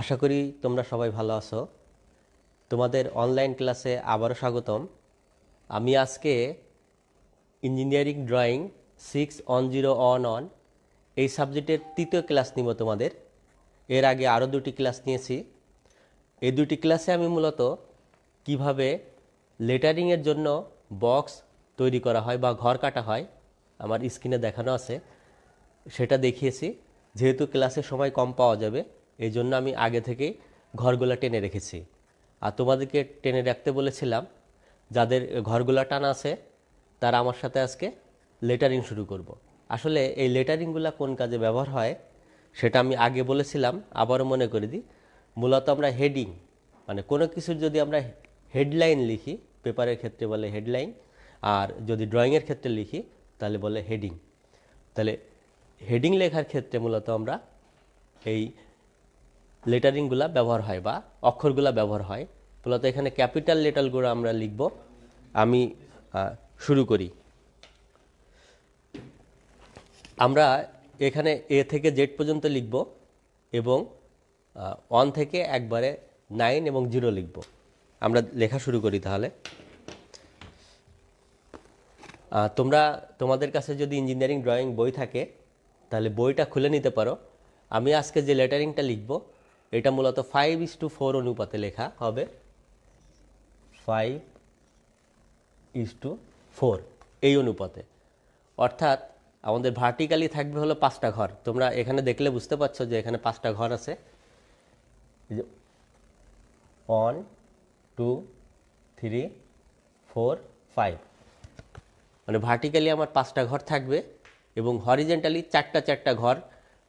আশা করি তোমরা সবাই ভালো আছো। তোমাদের অনলাইন ক্লাসে আবারও স্বাগতম। আমি আজকে engineering drawing six on zero on on এই সাবজেক্টের তৃতীয় ক্লাস নিব তোমাদের। এর আগে আরও দুটি ক্লাস নিয়েছি। এই দুটি ক্লাসে আমি মূলত কীভাবে লেটারিংয়ের জন্য বক্স তৈরি করা হয় বা ঘর কাটা হয়, আমার স্ক্রিনে দেখানো আছে, সেটা দেখিয়েছি। যেহেতু ক্লাসে সময় কম পাওয়া যাবে এই জন্য আমি আগে থেকেই ঘরগুলো টেনে রেখেছি। আর তোমাদেরকে টেনে রাখতে বলেছিলাম, যাদের ঘরগুলো টানা আছে, তারা আমার সাথে আজকে লেটারিং শুরু করব। আসলে এই লেটারিংগুলো কোন কাজে ব্যবহার হয়, সেটা আমি আগে বলেছিলাম, আবারও মনে করে দিই। মূলত আমরা হেডিং মানে কোনো কিছুর যদি আমরা হেডলাইন লিখি, পেপারের ক্ষেত্রে বলে হেডলাইন আর যদি ড্রয়িংয়ের ক্ষেত্রে লিখি, তাহলে বলে হেডিং তাহলে হেডিং লেখার ক্ষেত্রে মূলত আমরা এই লেটারিংগুলা ব্যবহার হয় বা অক্ষরগুলা ব্যবহার হয় মূলত এখানে ক্যাপিটাল লেটারগুলো আমরা লিখব। আমি শুরু করি। আমরা এখানে এ থেকে জেড পর্যন্ত লিখব এবং ওয়ান থেকে একবারে নাইন এবং জিরো লিখব। আমরা লেখা শুরু করি তাহলে। তোমরা, তোমাদের কাছে যদি ইঞ্জিনিয়ারিং ড্রয়িং বই থাকে, তাহলে বইটা খুলে নিতে পারো। আমি আজকে যে লেটারিংটা লিখব এটা মূলত ফাইভ ইস টু ফোর অনুপাতে লেখা হবে। ফাইভ ইস টু ফোর এই অনুপাতে। অর্থাৎ আমাদের ভার্টিক্যালি থাকবে হলো পাঁচটা ঘর। তোমরা এখানে দেখলে বুঝতে পারছ যে এখানে পাঁচটা ঘর আছে। One two three four five মানে ভার্টিক্যালি আমার পাঁচটা ঘর থাকবে এবং হরিজেন্টালি চারটা চারটা ঘর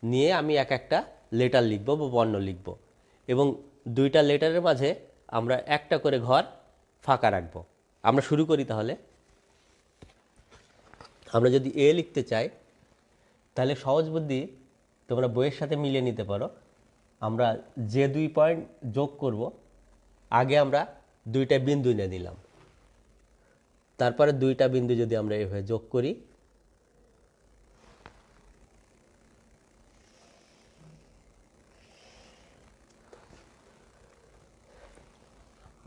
নিয়ে আমি এক একটা লেটার লিখব বা বর্ণ লিখব। এবং দুইটা লেটারের মাঝে আমরা একটা করে ঘর ফাঁকা রাখব। আমরা শুরু করি তাহলে। আমরা যদি এ লিখতে চাই, তাহলে সহজ বুদ্ধি, তোমরা বইয়ের সাথে মিলিয়ে নিতে পারো। আমরা যে দুই পয়েন্ট যোগ করব, আগে আমরা দুইটা বিন্দু নিয়ে নিলাম তারপরে দুইটা বিন্দু যদি আমরা এভাবে যোগ করি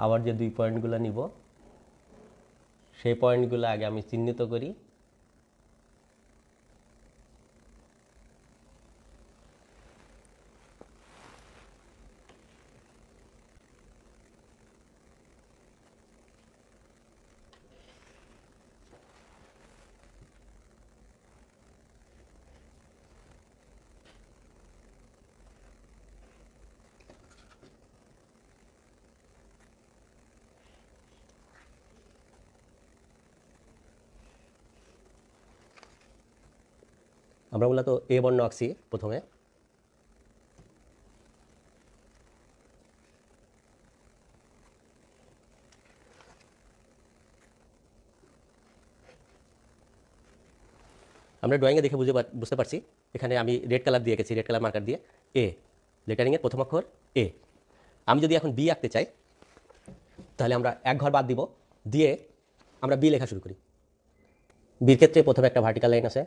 আবার যে দুই পয়েন্টগুলো নিব সেই পয়েন্টগুলো আগে আমি চিহ্নিত করি। আমরা মূলত এ বর্ণ আঁকছি প্রথমে। আমরা ড্রয়িংয়ে দেখে বুঝে বুঝতে পারছি। এখানে আমি রেড কালার দিয়ে এঁকেছি রেড কালার মার্কার দিয়ে এ লেটারিংয়ের প্রথম অক্ষর এ আমি যদি এখন বি আঁকতে চাই, তাহলে আমরা এক ঘর বাদ দিব, দিয়ে আমরা বি লেখা শুরু করি। বির ক্ষেত্রে প্রথমে একটা ভার্টিক্যাল লাইন আছে।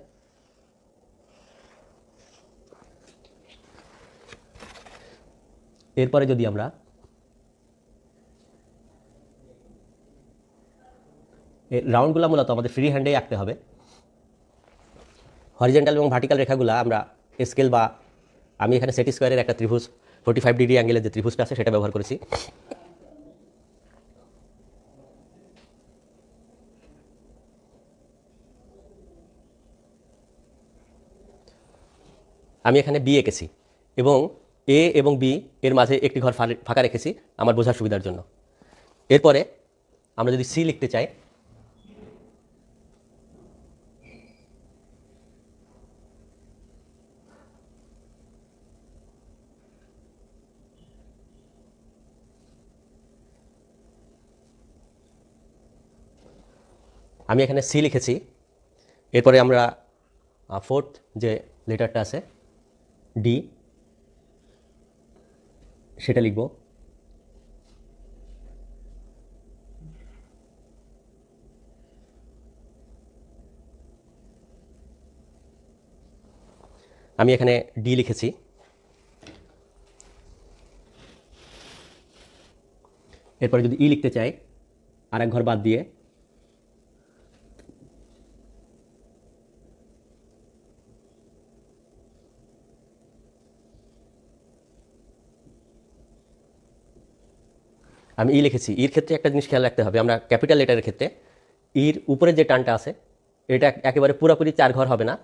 এরপরে যদি আমরা রাউন্ডগুলো মূলত আমাদের ফ্রি হ্যান্ডেই আঁকতে হবে। হরিজেন্টাল এবং ভার্টিক্যাল রেখাগুলো আমরা স্কেল বা আমি এখানে সেটি স্কোয়ারের একটা ত্রিভুজ ফোর্টি ফাইভ ডিগ্রি অ্যাঙ্গেলের যে ত্রিভুজটা আছে সেটা ব্যবহার করেছি। আমি এখানে বি এঁকেছি এবং এ এবং বি এর মাঝে একটি ঘর ফাঁকা রেখেছি আমার বোঝার সুবিধার জন্য। এরপরে আমরা যদি সি লিখতে চাই, আমি এখানে সি লিখেছি। এরপরে আমরা ফোর্থ যে লেটারটা আছে ডি সেটা লিখব। আমি এখানে ডি লিখেছি। এরপরে যদি ই লিখতে চাই, আরেক ঘর বাদ দিয়ে আমি ই লিখেছি, ইর ক্ষেত্রে একটা জিনিস খেয়াল রাখতে হবে, আমরা ক্যাপিটাল লেটারের ক্ষেত্রে, ইর উপরে যে টানটা আছে, এটা একেবারে পুরোপুরি চার ঘর হবে না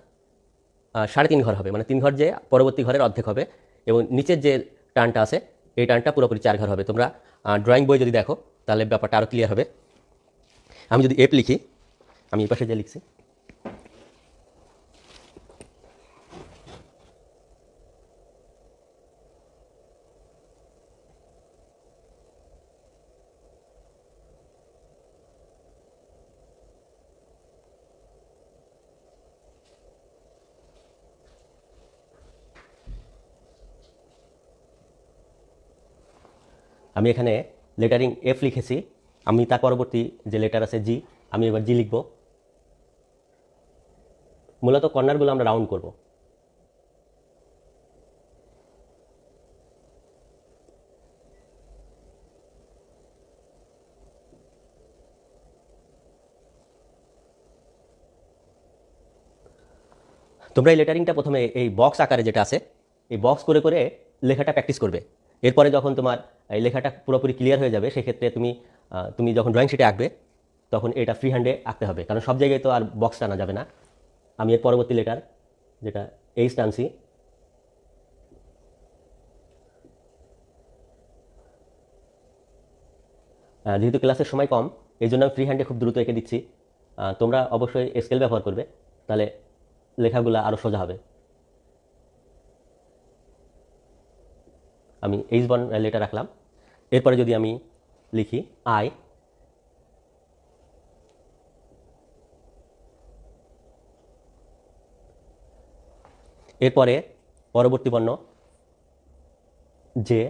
সাড়ে তিন ঘর হবে মানে তিন ঘর যে পরবর্তী ঘরের অর্ধেক হবে, এবং নিচের যে টানটা আছে, এই টানটা পুরোপুরি চার ঘর হবে। তোমরা ড্রয়িং বই যদি দেখো, তাহলে ব্যাপারটা আরও ক্লিয়ার হবে। আমি যদি এপ লিখি, আমি এই পাশে যে লিখছি আমি এখানে লেটারিং এফ লিখেছি। আমি তার পরবর্তী যে লেটার আছে জি আমি এবার জি লিখব। মূলত কর্নারগুলো আমরা রাউন্ড করব। তোমরা এই লেটারিংটা প্রথমে এই বক্স আকারে যেটা আছে, এই বক্স করে করে লেখাটা প্র্যাকটিস করবে। এরপরে যখন তোমার, এই লেখাটা পুরোপুরি ক্লিয়ার হয়ে যাবে, সেক্ষেত্রে তুমি তুমি যখন ড্রয়িং শিটে আঁকবে, তখন এটা ফ্রি হ্যান্ডে আঁকতে হবে। কারণ সব জায়গায় তো আর বক্স টানা যাবে না। আমি এর পরবর্তী লেটার যেটা এইচ টানছি। যেহেতু ক্লাসের সময় কম, এই জন্য আমি ফ্রি হ্যান্ডে খুব দ্রুত এঁকে দিচ্ছি। তোমরা অবশ্যই স্কেল ব্যবহার করবে, তাহলে লেখাগুলো আরও সোজা হবে। আমি এইচ বন লেটার রাখলাম। এরপরে যদি আমি লিখি আই এরপরে পরবর্তী বর্ণ যে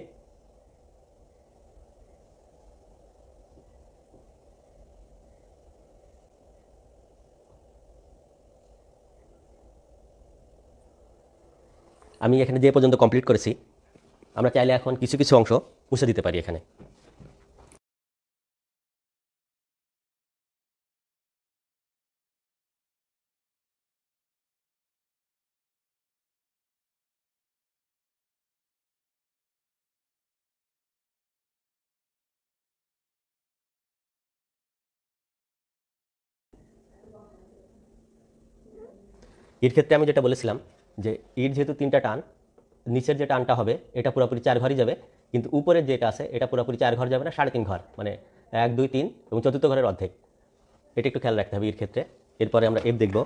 আমি এখানে যে পর্যন্ত কমপ্লিট করেছি। আমরা চাইলে এখন কিছু কিছু অংশ মুছে দিতে পারি এখানে। এর ক্ষেত্রে আমি যেটা বলেছিলাম যে ইট যেহেতু তিনটা টান নিচের যে টানটা হবে, এটা পুরোপুরি চার ঘরই যাবে, কিন্তু উপরের যেটা আছে, এটা পুরোপুরি চার ঘর যাবে না, সাড়ে তিন ঘর মানে এক, দুই, তিন এবং চতুর্থ ঘরের অর্ধেক। এটা একটু খেয়াল রাখতে হবে এর ক্ষেত্রে। এরপরে আমরা এফ দেখব।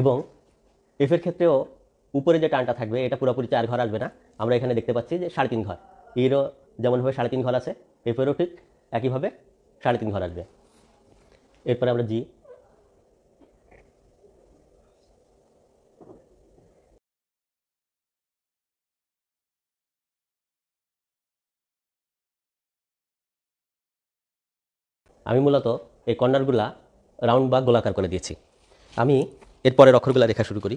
এবং এফের ক্ষেত্রেও উপরে যে টানটা থাকবে, এটা পুরোপুরি চার ঘর আসবে না। আমরা এখানে দেখতে পাচ্ছি যে সাড়ে তিন ঘর। এরও যেমনভাবে সাড়ে তিন ঘর আছে, এরপরেও ঠিক একইভাবে সাড়ে তিন ঘর আসবে। এরপরে আমরা জি। আমি মূলত এই কর্নারগুলা রাউন্ড বা গোলাকার করে দিয়েছি। আমি এরপরের অক্ষরগুলা লেখা শুরু করি।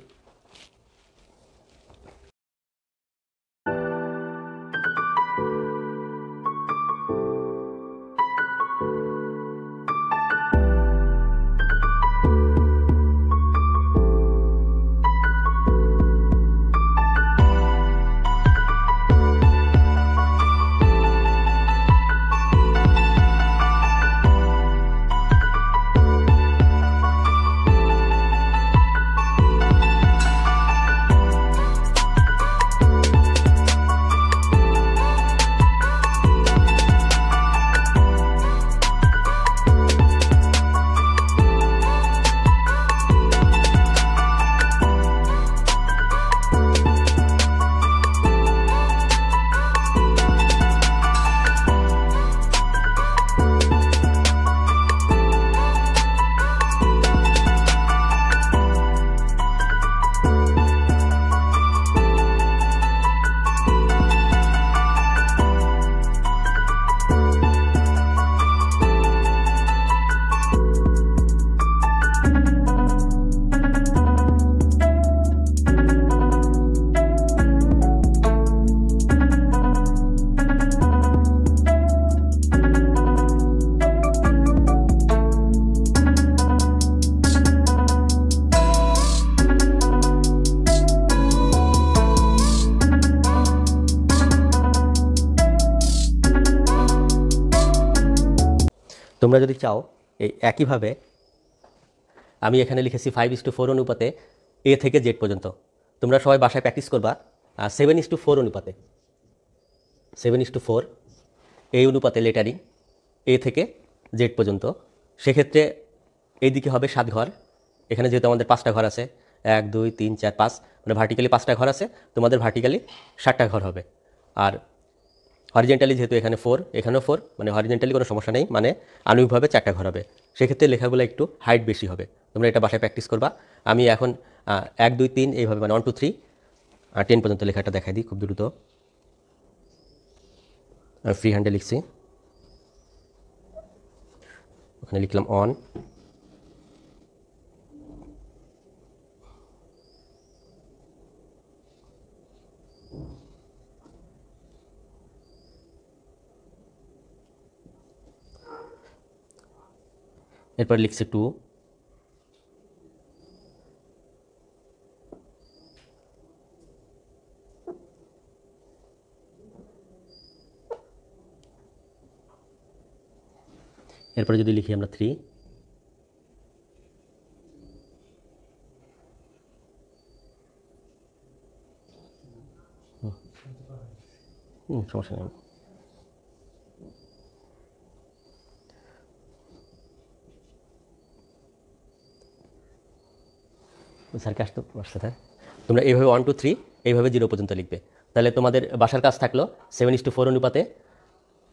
তোমরা যদি চাও, এই একইভাবে আমি এখানে লিখেছি ফাইভ ইস টু ফোর অনুপাতে এ থেকে জেড পর্যন্ত। তোমরা সবাই বাসায় প্র্যাকটিস করবা সেভেন ইস টু ফোর অনুপাতে। সেভেন ইস টু ফোর এই অনুপাতে লেটারিং এ থেকে জেড পর্যন্ত। সেক্ষেত্রে এইদিকে হবে সাত ঘর। এখানে যেহেতু আমাদের পাঁচটা ঘর আছে, এক, দুই, তিন, চার, পাঁচ মানে ভার্টিক্যালি পাঁচটা ঘর আছে, তোমাদের ভার্টিক্যালি ষাটটা ঘর হবে। আর হরিজেন্টালি যেহেতু এখানে ফোর এখানেও ফোর মানে হরিজেন্টালি কোনো সমস্যা নেই মানে আনুভাবে চারটা ঘর হবে। সেক্ষেত্রে লেখাগুলো একটু হাইট বেশি হবে। তোমরা এটা বাসায় প্র্যাকটিস করবা। আমি এখন এক, দুই, তিন এইভাবে মানে ওয়ান টু থ্রি টেন পর্যন্ত লেখাটা দেখাই দিই খুব দ্রুত। ফ্রি হ্যান্ডে লিখছি। ওখানে লিখলাম অন এরপর লিখছে টু এরপরে যদি লিখি আমরা থ্রি সমস্যা নেই। স্যারকে আসতে স্যার। তোমরা এইভাবে ওয়ান টু থ্রি এইভাবে জিরো পর্যন্ত লিখবে। তাহলে তোমাদের বাসার কাজ থাকল সেভেন ইস টু ফোর অনুপাতে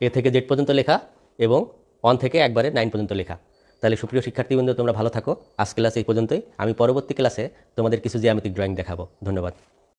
এ থেকে জেড পর্যন্ত লেখা এবং ওয়ান থেকে একবারে নাইন পর্যন্ত লেখা। তাহলে সুপ্রিয় শিক্ষার্থীবৃন্দ, তোমরা ভালো থাকো। আজ ক্লাস এই পর্যন্তই। আমি পরবর্তী ক্লাসে তোমাদের কিছু জ্যামিতিক ড্রয়িং দেখাবো। ধন্যবাদ।